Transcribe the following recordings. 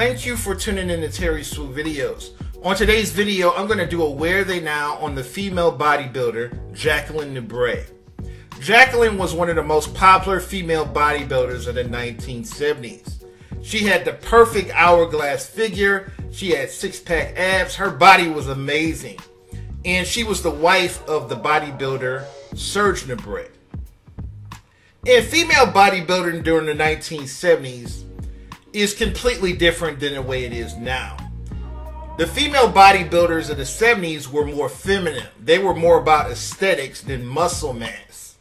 Thank you for tuning in to Terry Swoope videos. On today's video, I'm going to do a Where They Now on the female bodybuilder, Jacqueline Nubret. Jacqueline was one of the most popular female bodybuilders of the 1970s. She had the perfect hourglass figure, she had six-pack abs, her body was amazing. And she was the wife of the bodybuilder, Serge Nubret. And female bodybuilding during the 1970s is completely different than the way it is now. The female bodybuilders of the 70s were more feminine. They were more about aesthetics than muscle mass.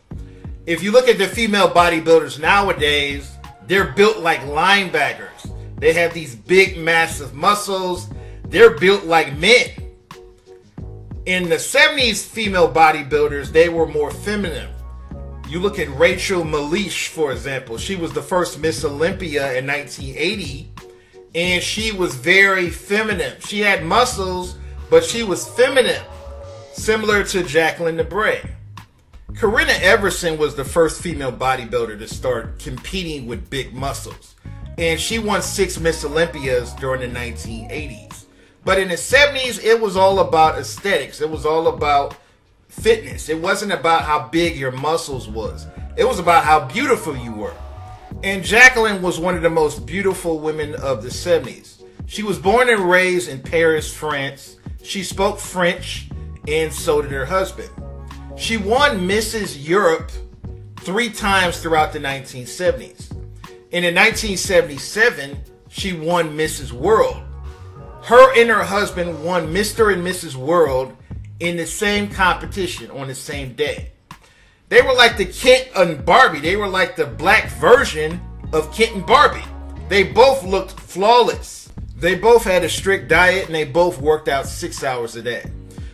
If you look at the female bodybuilders nowadays, they're built like linebackers. They have these big, massive muscles. They're built like men. In the 70s, female bodybuilders, they were more feminine. You look at Rachel McLish, for example. She was the first Miss Olympia in 1980, and she was very feminine. She had muscles, but she was feminine, similar to Jacqueline Nubret. Corinna Everson was the first female bodybuilder to start competing with big muscles, and she won six Miss Olympias during the 1980s. But in the 70s, it was all about aesthetics. It was all about fitness. It wasn't about how big your muscles was. It was about how beautiful you were. And Jacqueline was one of the most beautiful women of the 70s. She was born and raised in Paris, France. She spoke French, and so did her husband. She won Mrs. Europe three times throughout the 1970s. And in 1977, she won Mrs. World. Her and her husband won Mr. and Mrs. World in the same competition on the same day. They were like the Kent and Barbie. They were like the black version of Kent and Barbie. They both looked flawless. They both had a strict diet and they both worked out six hours a day.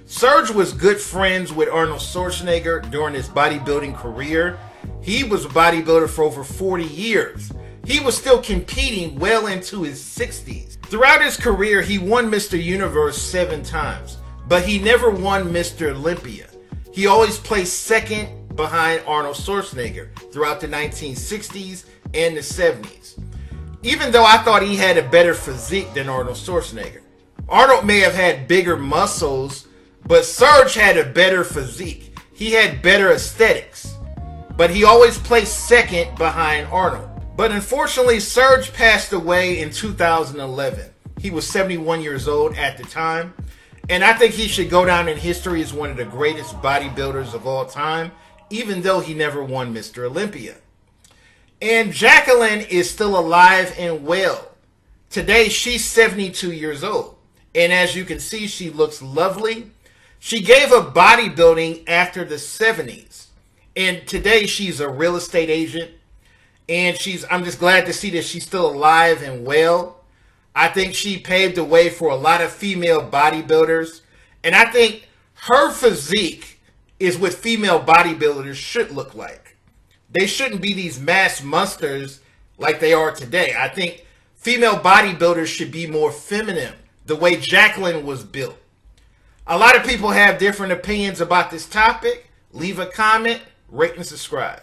Serge was good friends with Arnold Schwarzenegger during his bodybuilding career. He was a bodybuilder for over 40 years. He was still competing well into his 60s. Throughout his career, he won Mr. Universe seven times but he never won Mr. Olympia. He always placed second behind Arnold Schwarzenegger throughout the 1960s and the 70s. Even though I thought he had a better physique than Arnold Schwarzenegger. Arnold may have had bigger muscles, but Serge had a better physique. He had better aesthetics. But he always placed second behind Arnold. But unfortunately, Serge passed away in 2011. He was 71 years old at the time. And I think he should go down in history as one of the greatest bodybuilders of all time, even though he never won Mr. Olympia. And Jacqueline is still alive and well. Today, she's 72 years old. And as you can see, she looks lovely. She gave up bodybuilding after the 70s. And today, she's a real estate agent. And she's, I'm just glad to see that she's still alive and well. I think she paved the way for a lot of female bodybuilders. And I think her physique is what female bodybuilders should look like. They shouldn't be these mass monsters like they are today. I think female bodybuilders should be more feminine, the way Jacqueline was built. A lot of people have different opinions about this topic. Leave a comment, rate, and subscribe.